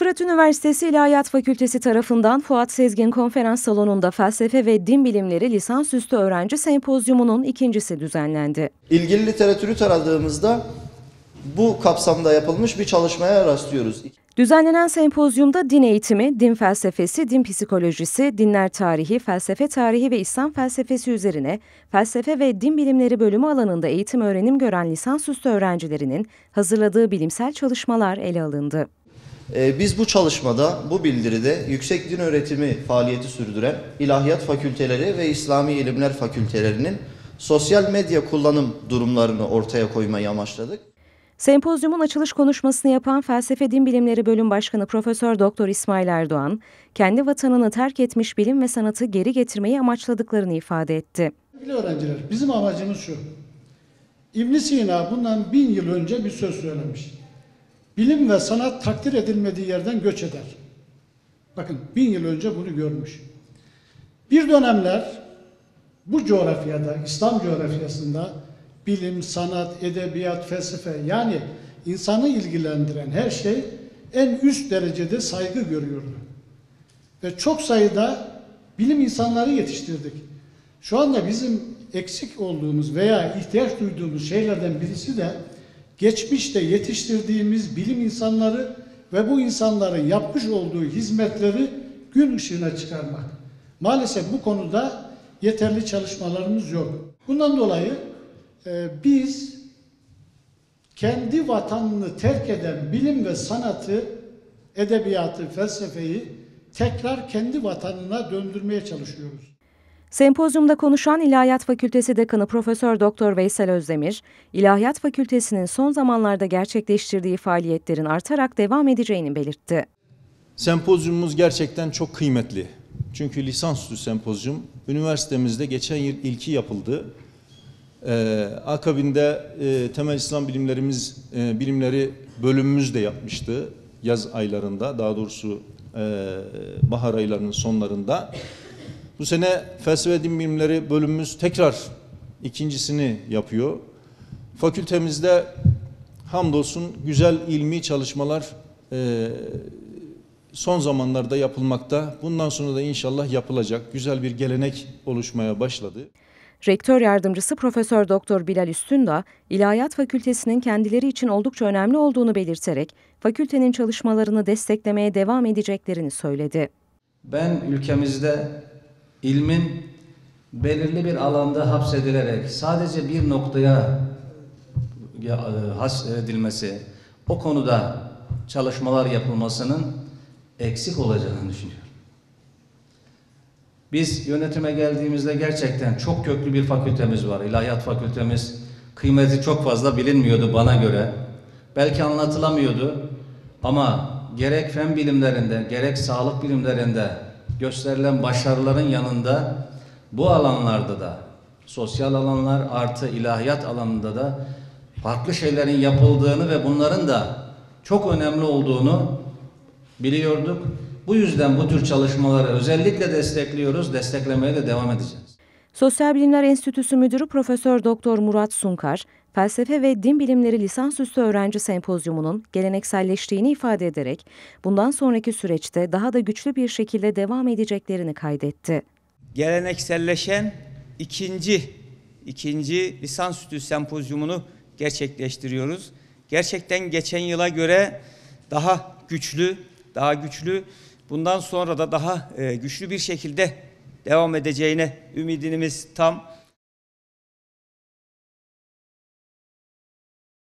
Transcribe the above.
Fırat Üniversitesi İlahiyat Fakültesi tarafından Fuat Sezgin Konferans Salonu'nda Felsefe ve Din Bilimleri Lisansüstü Öğrenci Sempozyumu'nun ikincisi düzenlendi. İlgili literatürü taradığımızda bu kapsamda yapılmış bir çalışmaya rastlıyoruz. Düzenlenen sempozyumda din eğitimi, din felsefesi, din psikolojisi, dinler tarihi, felsefe tarihi ve İslam felsefesi üzerine felsefe ve din bilimleri bölümü alanında eğitim öğrenim gören lisansüstü öğrencilerinin hazırladığı bilimsel çalışmalar ele alındı. Ee, Biz bu çalışmada, bu bildiride yüksek din öğretimi faaliyeti sürdüren ilahiyat fakülteleri ve İslami ilimler fakültelerinin sosyal medya kullanım durumlarını ortaya koymayı amaçladık. Sempozyumun açılış konuşmasını yapan Felsefe Din Bilimleri Bölüm Başkanı Profesör Doktor İsmail Erdoğan, kendi vatanını terk etmiş bilim ve sanatı geri getirmeyi amaçladıklarını ifade etti. Sevgili öğrenciler, bizim amacımız şu. ibn Sina bundan bin yıl önce bir söz söylemiş. Bilim ve sanat takdir edilmediği yerden göç eder. Bakın bin yıl önce bunu görmüş. Bir dönemler bu coğrafyada, İslam coğrafyasında bilim, sanat, edebiyat, felsefe yani insanı ilgilendiren her şey en üst derecede saygı görüyordu. Ve çok sayıda bilim insanları yetiştirdik. Şu anda bizim eksik olduğumuz veya ihtiyaç duyduğumuz şeylerden birisi de geçmişte yetiştirdiğimiz bilim insanları ve bu insanların yapmış olduğu hizmetleri gün ışığına çıkarmak. Maalesef bu konuda yeterli çalışmalarımız yok. Bundan dolayı e, biz kendi vatanını terk eden bilim ve sanatı, edebiyatı, felsefeyi tekrar kendi vatanına döndürmeye çalışıyoruz. Sempozyumda konuşan İlahiyat Fakültesi Dekanı Profesör Doktor Veysel Özdemir, İlahiyat Fakültesi'nin son zamanlarda gerçekleştirdiği faaliyetlerin artarak devam edeceğini belirtti. Sempozyumumuz gerçekten çok kıymetli. Çünkü lisansüstü sempozyum üniversitemizde geçen yıl ilki yapıldı. Ee, akabinde e, temel İslam bilimlerimiz e, bilimleri bölümümüz de yapmıştı yaz aylarında daha doğrusu e, bahar aylarının sonlarında. Bu sene felsefe din bilimleri bölümümüz tekrar ikincisini yapıyor. Fakültemizde hamdolsun güzel ilmi çalışmalar e, son zamanlarda yapılmakta. Bundan sonra da inşallah yapılacak. Güzel bir gelenek oluşmaya başladı. Rektör yardımcısı Profesör Doktor Bilal Üstündağ, İlahiyat Fakültesinin kendileri için oldukça önemli olduğunu belirterek fakültenin çalışmalarını desteklemeye devam edeceklerini söyledi. Ben ülkemizde ilmin belirli bir alanda hapsedilerek sadece bir noktaya ya- e, has edilmesi, o konuda çalışmalar yapılmasının eksik olacağını düşünüyorum. Biz yönetime geldiğimizde gerçekten çok köklü bir fakültemiz var. İlahiyat fakültemiz kıymeti çok fazla bilinmiyordu bana göre. Belki anlatılamıyordu ama gerek fen bilimlerinde gerek sağlık bilimlerinde gösterilen başarıların yanında bu alanlarda da sosyal alanlar artı ilahiyat alanında da farklı şeylerin yapıldığını ve bunların da çok önemli olduğunu biliyorduk. Bu yüzden bu tür çalışmaları özellikle destekliyoruz, desteklemeye de devam edeceğiz. Sosyal Bilimler Enstitüsü Müdürü Profesör Doktor Murat Sunkar, Felsefe ve Din Bilimleri Lisansüstü Öğrenci Sempozyumu'nun gelenekselleştiğini ifade ederek bundan sonraki süreçte daha da güçlü bir şekilde devam edeceklerini kaydetti. gelenekselleşen ikinci ikinci lisansüstü sempozyumunu gerçekleştiriyoruz. Gerçekten geçen yıla göre daha güçlü, daha güçlü, bundan sonra da daha e, güçlü bir şekilde devam edeceğine ümidimiz tam.